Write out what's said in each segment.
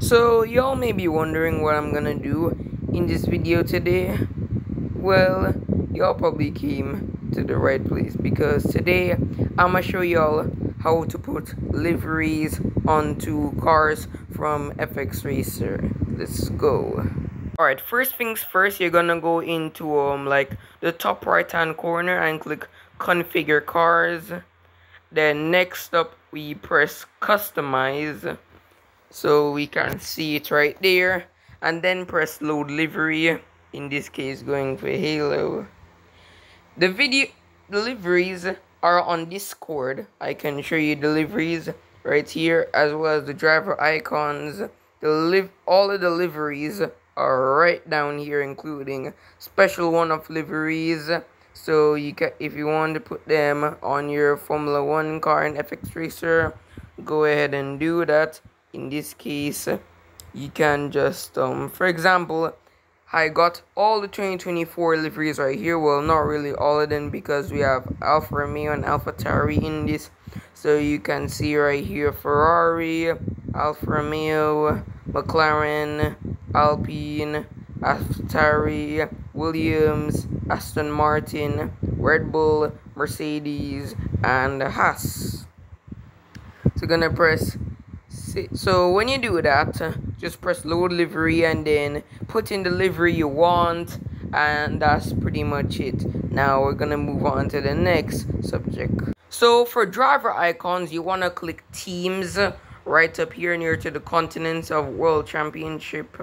So y'all may be wondering what I'm gonna do in this video today. Well, y'all probably came to the right place because today I'm gonna show y'all how to put liveries onto cars from FX Racer. Let's go. Alright, first things first, you're gonna go into um like the top right hand corner and click configure cars. Then next up we press customize so we can see it right there. And then press load livery. In this case going for halo. The video deliveries are on discord. I can show you deliveries right here as well as the driver icons. The live all the deliveries are right down here including special one of liveries. So you can if you want to put them on your formula one car and fx racer go ahead and do that in this case you can just um for example I got all the 2024 liveries right here. Well not really all of them because we have Alfa Romeo and AlphaTauri in this. So you can see right here Ferrari Alfa Romeo McLaren Alpine AlphaTauri Williams Aston Martin Red Bull Mercedes and Haas. So gonna press so when you do that just press load livery and then put in the livery you want and that's pretty much it. Now we're gonna move on to the next subject. So for driver icons you want to click teams right up here near to the continents of world championship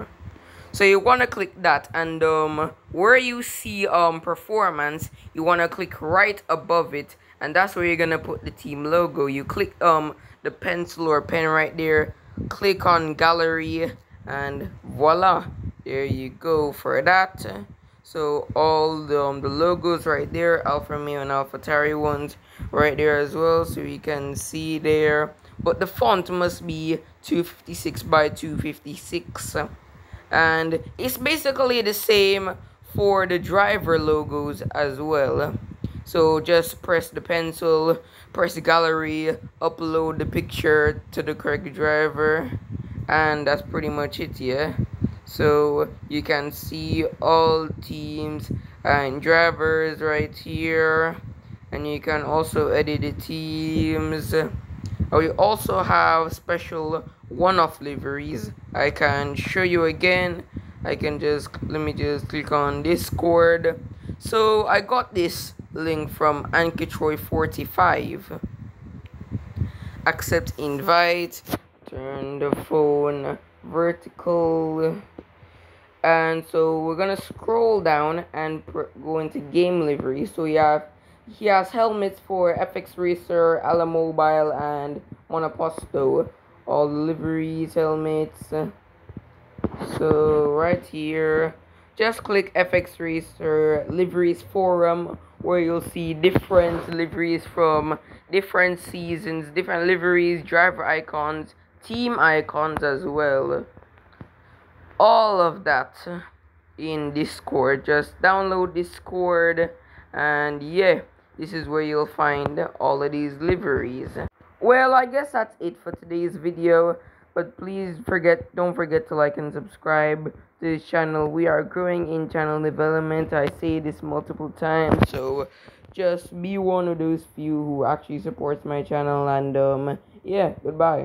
so you want to click that and um where you see um performance you want to click right above it and that's where you're gonna put the team logo. You click um the pencil or pen right there click on gallery and voila there you go for that. So all the, um, the logos right there alpha romeo and alpha Tauri ones right there as well so you can see there. But the font must be 256 by 256 and it's basically the same for the driver logos as well so just press the pencil, press gallery, upload the picture to the correct driver, and that's pretty much it, yeah. So you can see all teams and drivers right here, and you can also edit the teams. We also have special one-off liveries. I can show you again. I can just let me just click on Discord. So I got this link from Ankitroy45. Accept invite. Turn the phone vertical. And so we're gonna scroll down and go into game livery. So you have he has helmets for FX Racer, Ala Mobile, and Monoposto. All liveries, helmets. So right here, just click FX Racer liveries forum where you'll see different liveries from different seasons, different liveries, driver icons, team icons as well. All of that in Discord. Just download Discord and yeah, this is where you'll find all of these liveries. Well, I guess that's it for today's video. But please forget, don't forget to like and subscribe to this channel. We are growing in channel development. I say this multiple times, so just be one of those few who actually supports my channel. And um, yeah, goodbye.